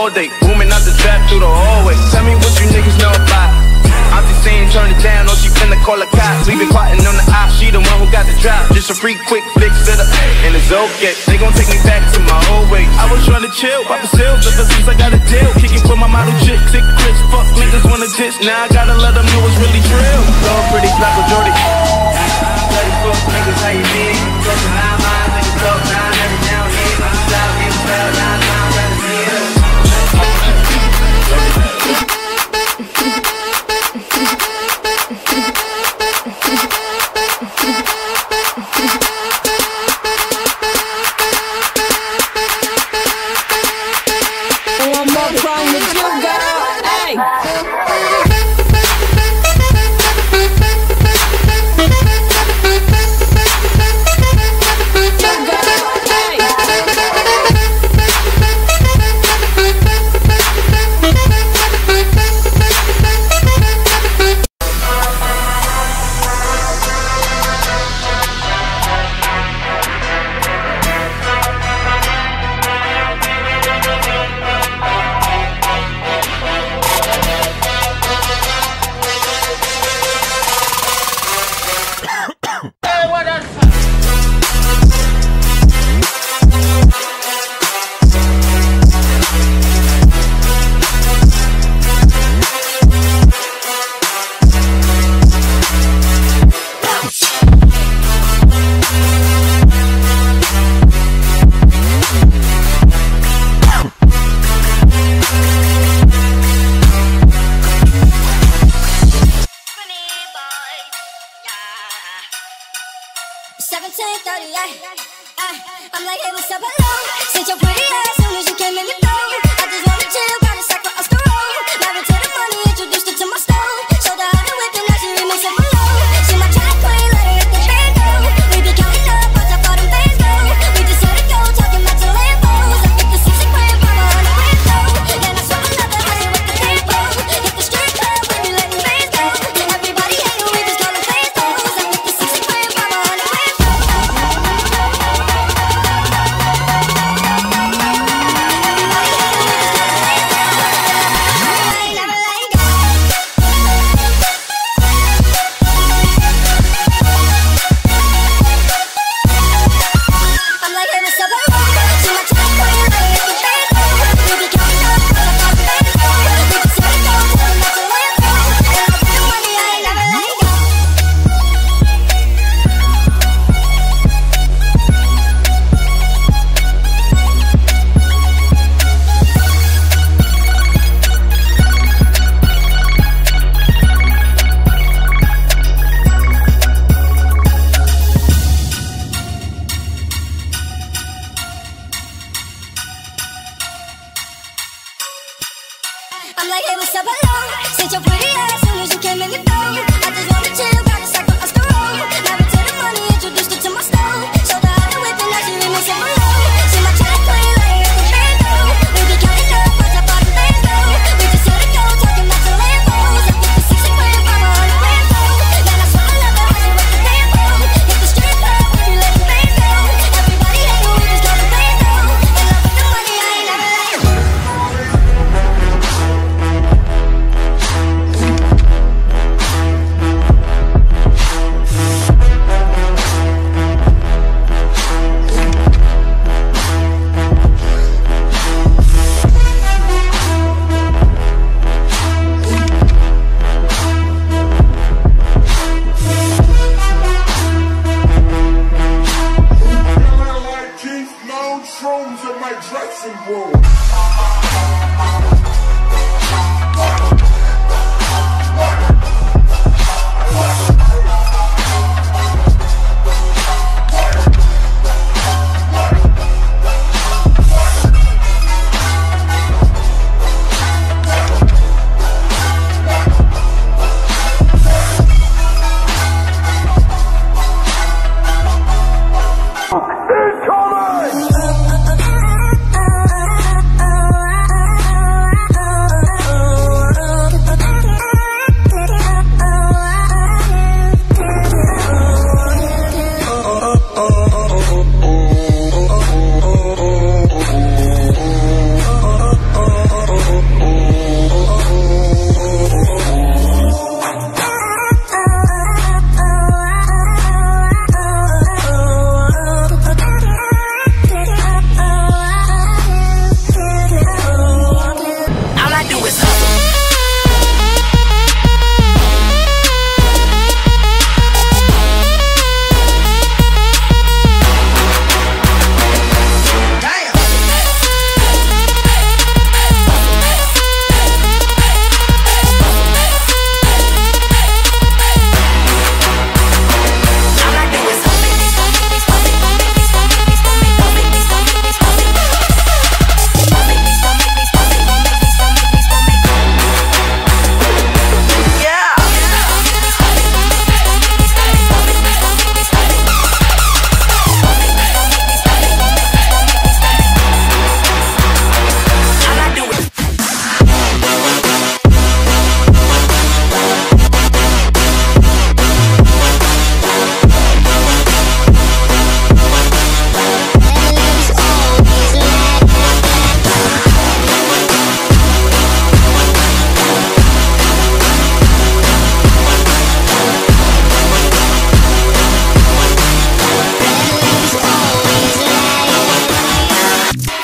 all day. Booming out the trap through the hallway. Tell me what you niggas know about. I'm just saying, turn it down, or she finna call a cop. We been plotting on the op, she the one who got the drop. Just a free quick fix to the, and it's okay. They gon' take me back to my old way. I was trying to chill, pop a sales, ever since I got a deal. Kicking for my model chick, It's clips, fuck niggas wanna diss. Now I gotta let them know it's really drill. Dog pretty, black or Jordy.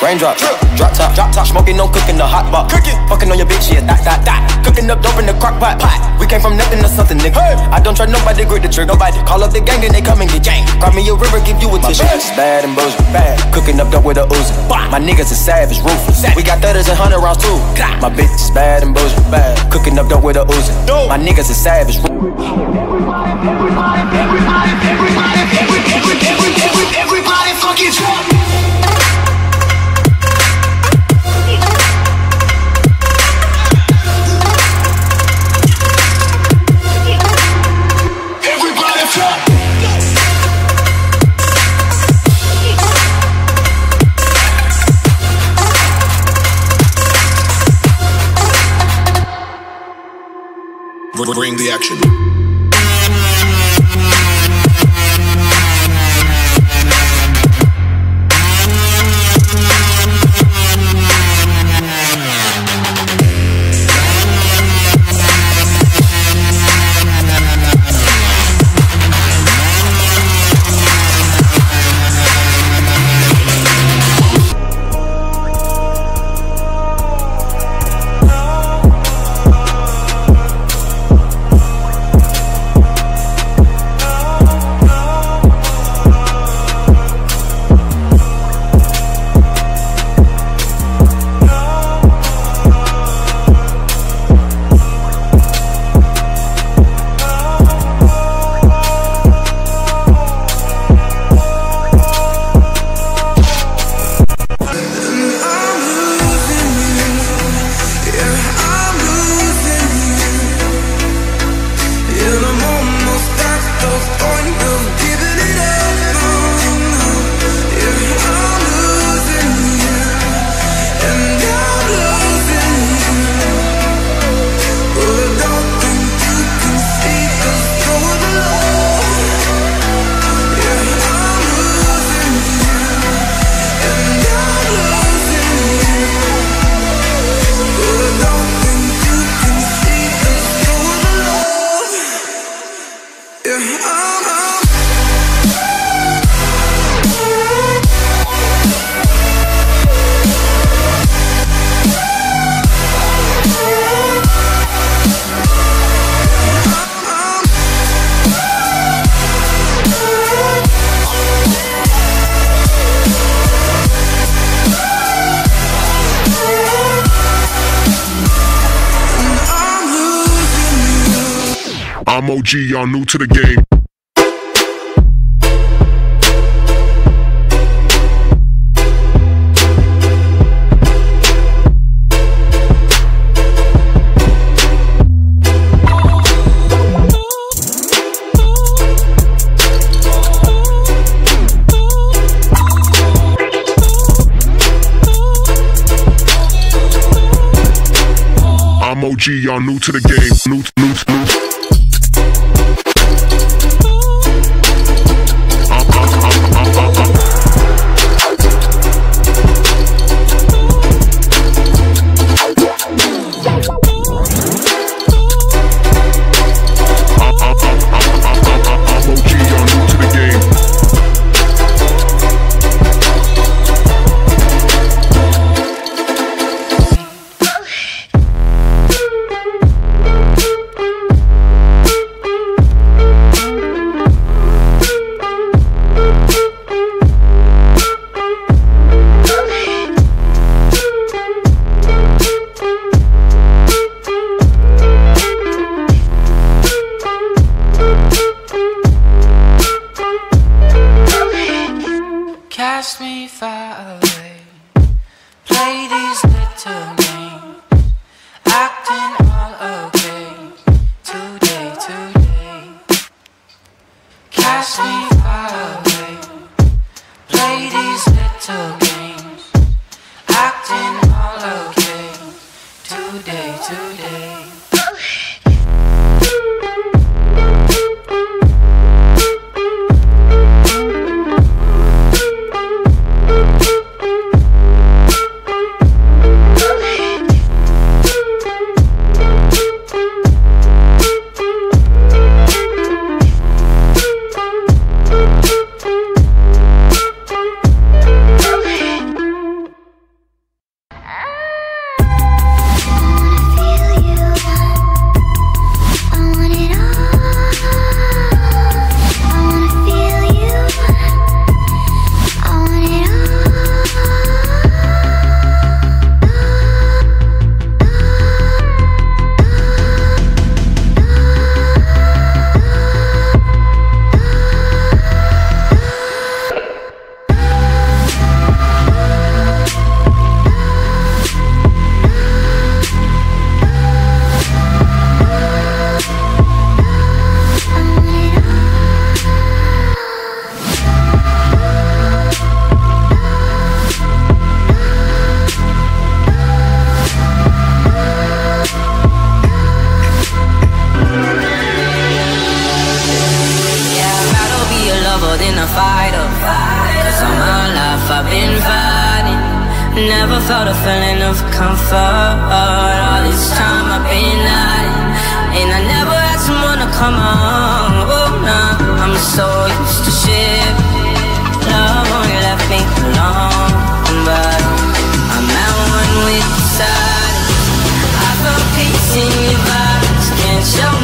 Raindrop, drop top, drop top. Smoking, no cooking, the hot pot. Cooking, fucking on your bitch, yeah, that, that, that. Cooking up dope in the crock pot, pot. We came from nothing to something, nigga. Hey. I don't try nobody, grip the trick, nobody. Call up the gang and they come and get gang. Grab me a river, give you a tissue. It's bad and boujee, bad. Cooking up dope with a Uzi. My niggas is savage, ruthless. We got thudders and hundred rounds too. My bitch is bad and boujee, bad. Cooking up dope with a Uzi. My niggas is savage, ruthless. Everybody, everybody, everybody, everybody, everybody, everybody, fucking drop. Bring the action. OG, y'all new to the game. I'm OG, y'all new to the game. New. Show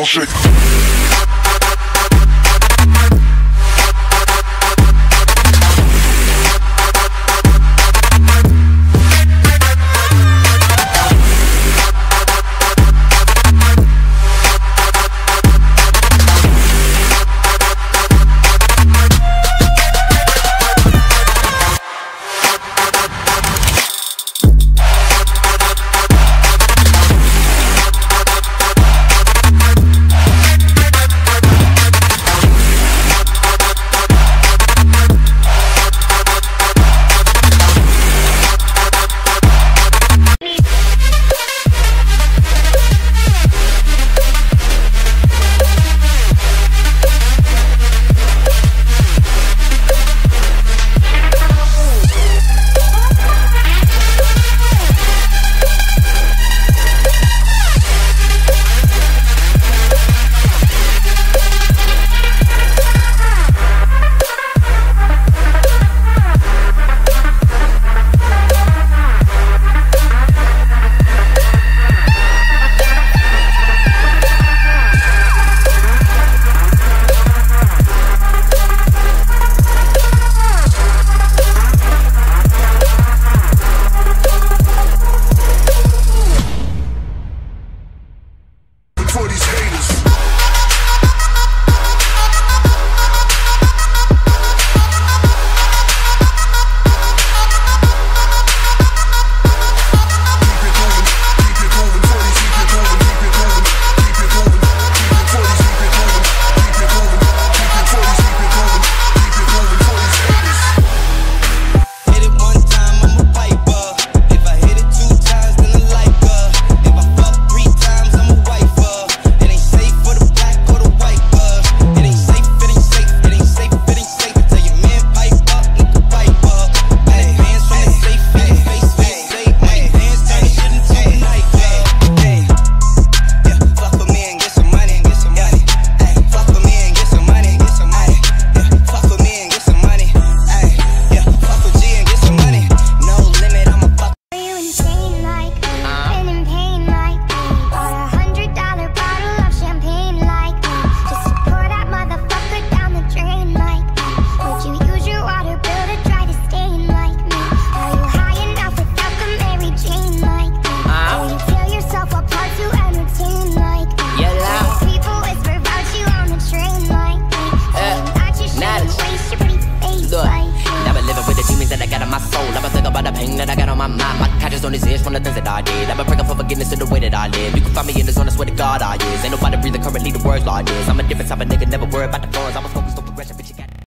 milkshake. Conscience on his edge from the things that I did. I've been praying for forgiveness in the way that I live. You can find me in the zone, I swear to God I is. Ain't nobody breathing currently the words like this. I'm a different type of nigga, never worry about the funds. I was focused